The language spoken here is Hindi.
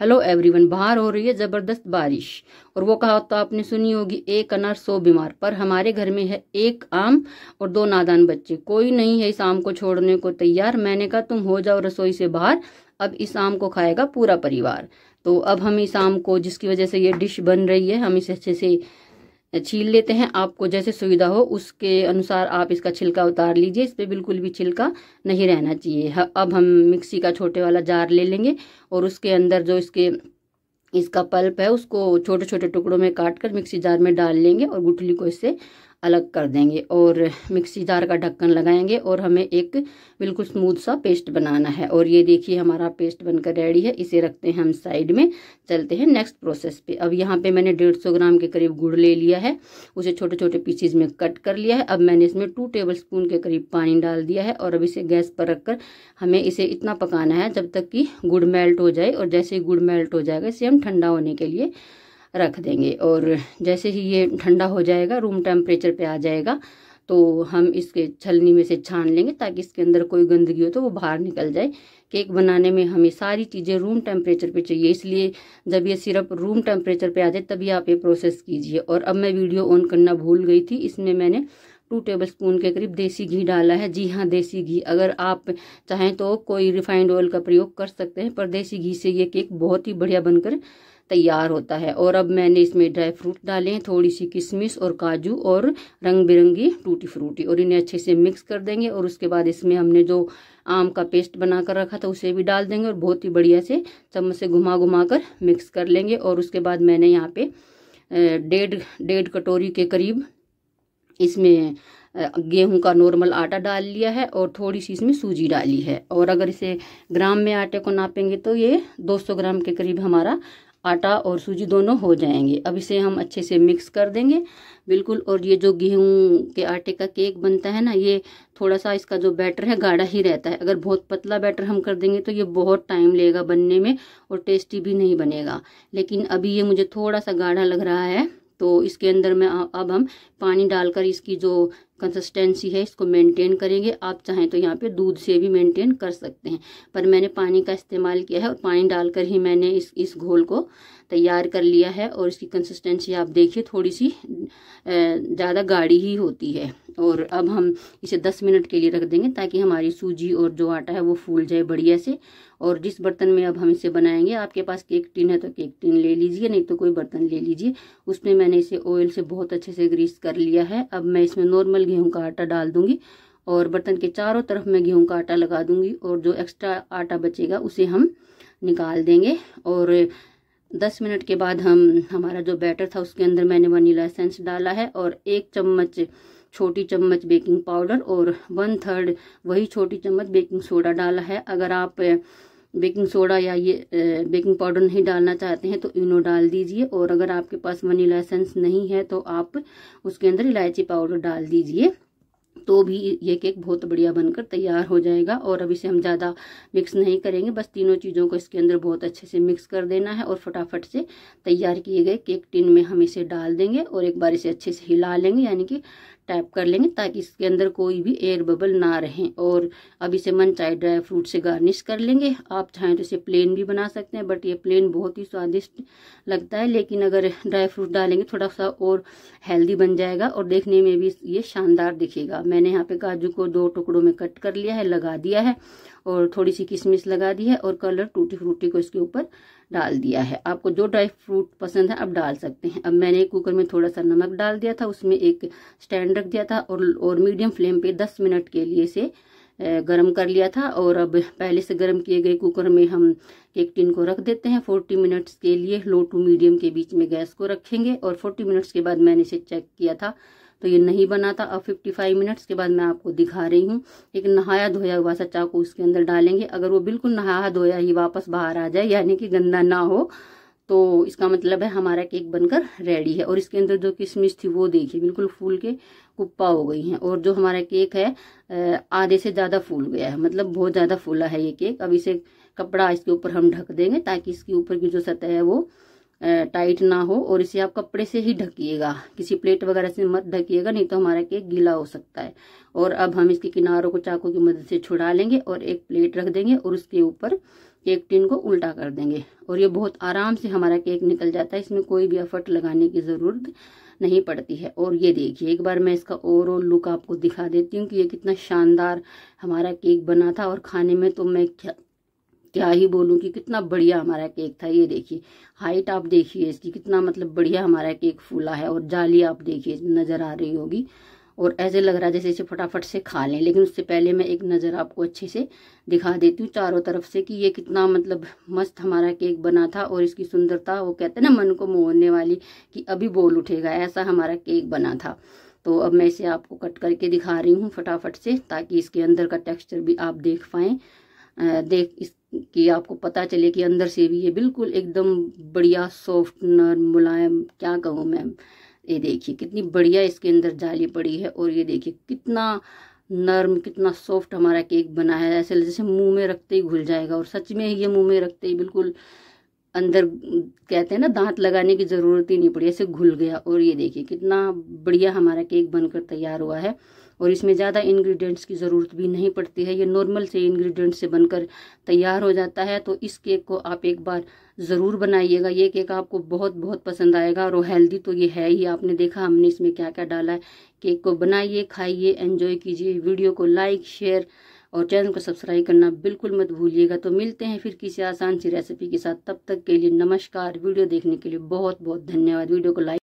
हेलो एवरीवन, बाहर हो रही है ज़बरदस्त बारिश। और वो कहा तो आपने सुनी होगी, एक अनार सो बीमार। पर हमारे घर में है एक आम और दो नादान बच्चे। कोई नहीं है इस आम को छोड़ने को तैयार। मैंने कहा, तुम हो जाओ रसोई से बाहर। अब इस आम को खाएगा पूरा परिवार। तो अब हम इस आम को, जिसकी वजह से ये डिश बन रही है, हम इसे अच्छे से छील लेते हैं। आपको जैसे सुविधा हो, उसके अनुसार आप इसका छिलका उतार लीजिए। इस पर बिल्कुल भी छिलका नहीं रहना चाहिए। अब हम मिक्सी का छोटे वाला जार ले लेंगे और उसके अंदर जो इसके, इसका पल्प है, उसको छोटे छोटे टुकड़ों में काट कर मिक्सी जार में डाल लेंगे और गुठली को इससे अलग कर देंगे और मिक्सी जार का ढक्कन लगाएँगे और हमें एक बिल्कुल स्मूथ सा पेस्ट बनाना है। और ये देखिए हमारा पेस्ट बनकर रेडी है। इसे रखते हैं हम साइड में। चलते हैं नेक्स्ट प्रोसेस पे। अब यहाँ पे मैंने डेढ़ सौ ग्राम के करीब गुड़ ले लिया है। उसे छोटे छोटे पीसीज में कट कर लिया है। अब मैंने इसमें टू टेबल स्पून के करीब पानी डाल दिया है और अब इसे गैस पर रखकर हमें इसे इतना पकाना है जब तक कि गुड़ मेल्ट हो जाए। और जैसे ही गुड़ मेल्ट हो जाएगा, इसे हम ठंडा होने के लिए रख देंगे। और जैसे ही ये ठंडा हो जाएगा, रूम टेम्परेचर पे आ जाएगा तो हम इसके छलनी में से छान लेंगे ताकि इसके अंदर कोई गंदगी हो तो वो बाहर निकल जाए। केक बनाने में हमें सारी चीज़ें रूम टेम्परेचर पे चाहिए, इसलिए जब ये सिरप रूम टेम्परेचर पे आ जाए तभी आप ये प्रोसेस कीजिए। और अब मैं वीडियो ऑन करना भूल गई थी, इसमें मैंने टू टेबल स्पून के करीब देसी घी डाला है। जी हाँ देसी घी। अगर आप चाहें तो कोई रिफाइंड ऑयल का प्रयोग कर सकते हैं, पर देसी घी से ये केक बहुत ही बढ़िया बनकर तैयार होता है। और अब मैंने इसमें ड्राई फ्रूट डाले हैं थोड़ी सी किशमिश और काजू और रंग बिरंगी टूटी फ्रूटी। और इन्हें अच्छे से मिक्स कर देंगे और उसके बाद इसमें हमने जो आम का पेस्ट बना कर रखा था, उसे भी डाल देंगे और बहुत ही बढ़िया से चम्मच से घुमा घुमा कर मिक्स कर लेंगे। और उसके बाद मैंने यहाँ पे डेढ़ डेढ़ कटोरी के करीब इसमें गेहूँ का नॉर्मल आटा डाल लिया है और थोड़ी सी इसमें सूजी डाली है। और अगर इसे ग्राम में आटे को नापेंगे तो ये 200 ग्राम के करीब हमारा आटा और सूजी दोनों हो जाएँगे। अब इसे हम अच्छे से मिक्स कर देंगे। बिल्कुल, और ये जो गेहूँ के आटे का केक बनता है ना, ये थोड़ा सा इसका जो बैटर है, गाढ़ा ही रहता है। अगर बहुत पतला बैटर हम कर देंगे तो ये बहुत टाइम लेगा बनने में और टेस्टी भी नहीं बनेगा। लेकिन अभी ये मुझे थोड़ा सा गाढ़ा लग रहा है तो इसके अंदर में अब हम पानी डालकर इसकी जो कंसिस्टेंसी है, इसको मेंटेन करेंगे। आप चाहें तो यहाँ पे दूध से भी मेंटेन कर सकते हैं। पर मैंने पानी का इस्तेमाल किया है और पानी डालकर ही मैंने इस इस घोल को तैयार कर लिया है और इसकी कंसिस्टेंसी आप देखिए थोड़ी सी ज़्यादा गाढ़ी ही होती है। और अब हम इसे 10 मिनट के लिए रख देंगे ताकि हमारी सूजी और जो आटा है वो फूल जाए बढ़िया से। और जिस बर्तन में अब हम इसे बनाएँगे, आपके पास केक टिन है तो केक टिन ले लीजिए, नहीं तो कोई बर्तन ले लीजिए। उसमें मैंने इसे ऑयल से बहुत अच्छे से ग्रीस कर लिया है। अब मैं इसमें नॉर्मल गेहूँ का आटा डाल दूँगी और बर्तन के चारों तरफ़ मैं गेहूँ का आटा लगा दूँगी और जो एक्स्ट्रा आटा बचेगा उसे हम निकाल देंगे और दस मिनट के बाद हम, हमारा जो बैटर था उसके अंदर मैंने वनीला एसेंस डाला है और एक चम्मच छोटी चम्मच बेकिंग पाउडर और वन थर्ड वही छोटी चम्मच बेकिंग सोडा डाला है। अगर आप बेकिंग सोडा या ये बेकिंग पाउडर नहीं डालना चाहते हैं तो इनो डाल दीजिए। और अगर आपके पास वनीला एसेंस नहीं है तो आप उसके अंदर इलायची पाउडर डाल दीजिए। तो भी ये केक बहुत बढ़िया बनकर तैयार हो जाएगा। और अब इसे हम ज़्यादा मिक्स नहीं करेंगे, बस तीनों चीज़ों को इसके अंदर बहुत अच्छे से मिक्स कर देना है। और फटाफट से तैयार किए गए केक टिन में हम इसे डाल देंगे और एक बार इसे अच्छे से हिला लेंगे, यानी कि टैप कर लेंगे ताकि इसके अंदर कोई भी एयर बबल ना रहे। और अब इसे मन चाहे ड्राई फ्रूट से गार्निश कर लेंगे। आप चाहें तो इसे प्लेन भी बना सकते हैं बट ये प्लेन बहुत ही स्वादिष्ट लगता है। लेकिन अगर ड्राई फ्रूट डालेंगे थोड़ा सा और हेल्दी बन जाएगा और देखने में भी ये शानदार दिखेगा। मैंने यहाँ पे काजू को दो टुकड़ों में कट कर लिया है, लगा दिया है और थोड़ी सी किशमिश लगा दी है और कलर टूटी फ्रूटी को इसके ऊपर डाल दिया है। आपको जो ड्राई फ्रूट पसंद है, आप डाल सकते हैं। अब मैंने कुकर में थोड़ा सा नमक डाल दिया था, उसमें एक स्टैंड रख दिया था और और मीडियम फ्लेम पे 10 मिनट के लिए से गरम कर लिया था। और अब पहले से गरम किए गए कुकर में हम केक टिन को रख देते हैं। 40 मिनट्स के लिए लो टू मीडियम के बीच में गैस को रखेंगे और 40 मिनट्स के बाद मैंने इसे चेक किया था। तो ये नहीं बना था। अब 55 मिनट्स के बाद मैं आपको दिखा रही हूँ। एक नहाया धोया हुआ सा चाकू उसके अंदर डालेंगे। अगर वो बिल्कुल नहाया धोया ही वापस बाहर आ जाए, यानी कि गंदा ना हो तो इसका मतलब है हमारा केक बनकर रेडी है। और इसके अंदर जो किशमिश थी वो देखिए, बिल्कुल फूल के कुप्पा हो गई हैं। और जो हमारा केक है आधे से ज़्यादा फूल गया है। मतलब बहुत ज़्यादा फूला है ये केक। अब इसे कपड़ा इसके ऊपर हम ढक देंगे ताकि इसके ऊपर की जो सतह है वो टाइट ना हो और इसे आप कपड़े से ही ढकिएगा। किसी प्लेट वगैरह से मत ढकिएगा, नहीं तो हमारा केक गीला हो सकता है। और अब हम इसके किनारों को, चाकू की मदद से छुड़ा लेंगे और एक प्लेट रख देंगे और उसके ऊपर केक टिन को उल्टा कर देंगे। और ये बहुत आराम से हमारा केक निकल जाता है, इसमें कोई भी एफर्ट लगाने की ज़रूरत नहीं पड़ती है। और ये देखिए, एक बार मैं इसका ओवरऑल लुक आपको दिखा देती हूँ कि ये कितना शानदार हमारा केक बना था और खाने में तो मैं क्या ही बोलूँ कि कितना बढ़िया हमारा केक था, ये देखिए। हाइट आप देखिए इसकी, कितना मतलब बढ़िया हमारा केक फूला है और जाली आप देखिए, नज़र आ रही होगी। और ऐसे लग रहा है जैसे इसे फटाफट से खा लें, लेकिन उससे पहले मैं एक नज़र आपको अच्छे से दिखा देती हूँ चारों तरफ़ से कि ये कितना मतलब मस्त हमारा केक बना था और इसकी सुंदरता, वो कहते हैं ना, मन को मोहने वाली कि अभी बोल उठेगा, ऐसा हमारा केक बना था। तो अब मैं इसे आपको कट करके दिखा रही हूँ फटाफट से, ताकि इसके अंदर का टेक्स्चर भी आप देख पाएँ देख, इस कि आपको पता चले कि अंदर से भी ये बिल्कुल एकदम बढ़िया सॉफ्ट नर्म मुलायम, क्या कहूँ मैम ये देखिए, कितनी बढ़िया इसके अंदर जाली पड़ी है और ये देखिए, कितना नर्म, कितना सॉफ्ट हमारा केक बना है। ऐसे जैसे मुँह में रखते ही घुल जाएगा और सच में ये मुँह में रखते ही बिल्कुल अंदर, कहते हैं ना, दांत लगाने की ज़रूरत ही नहीं पड़ी, ऐसे घुल गया। और ये देखिए, कितना बढ़िया हमारा केक बनकर तैयार हुआ है। और इसमें ज़्यादा इंग्रेडिएंट्स की ज़रूरत भी नहीं पड़ती है। ये नॉर्मल से इंग्रेडिएंट्स से बनकर तैयार हो जाता है। तो इस केक को आप एक बार ज़रूर बनाइएगा। ये केक आपको बहुत बहुत पसंद आएगा और हेल्दी तो ये है ही। आपने देखा, हमने इसमें क्या क्या डाला है। केक को बनाइए, खाइए एंजॉय कीजिए। वीडियो को लाइक शेयर और चैनल को सब्सक्राइब करना बिल्कुल मत भूलिएगा। तो मिलते हैं फिर किसी आसान सी रेसिपी के साथ। तब तक के लिए नमस्कार। वीडियो देखने के लिए बहुत बहुत धन्यवाद। वीडियो को लाइक